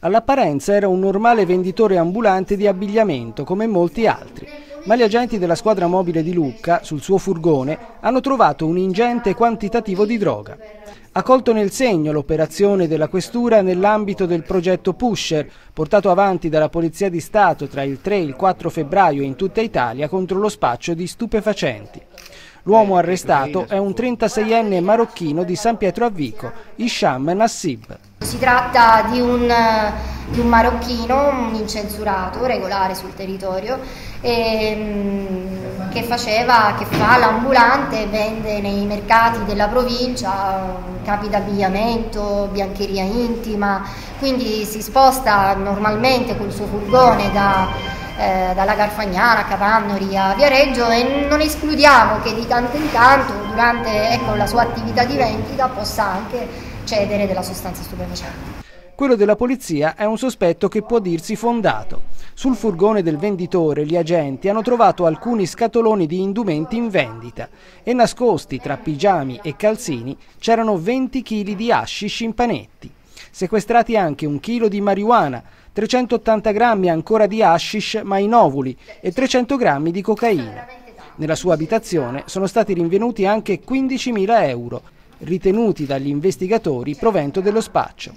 All'apparenza era un normale venditore ambulante di abbigliamento, come molti altri, ma gli agenti della squadra mobile di Lucca, sul suo furgone, hanno trovato un ingente quantitativo di droga. Ha colto nel segno l'operazione della questura nell'ambito del progetto Pusher, portato avanti dalla Polizia di Stato tra il 3 e il 4 febbraio in tutta Italia contro lo spaccio di stupefacenti. L'uomo arrestato è un 36enne marocchino di San Pietro a Vico, Isham Nassib. Si tratta di un, di un marocchino, un incensurato, regolare sul territorio, ehm, che, faceva, che fa l'ambulante, vende nei mercati della provincia capi d'abbigliamento, biancheria intima, quindi si sposta normalmente col suo furgone da, eh, dalla Garfagnana a Capannori a Viareggio e non escludiamo che di tanto in tanto durante ecco, la sua attività di vendita possa anche cedere della sostanza stupefacente. Quello della polizia è un sospetto che può dirsi fondato. Sul furgone del venditore gli agenti hanno trovato alcuni scatoloni di indumenti in vendita e nascosti tra pigiami e calzini c'erano 20 kg di hashish in panetti. Sequestrati anche un chilo di marijuana, 380 grammi ancora di hashish ma in ovuli e 300 grammi di cocaina. Nella sua abitazione sono stati rinvenuti anche 15.000 euro ritenuti dagli investigatori provento dello spaccio.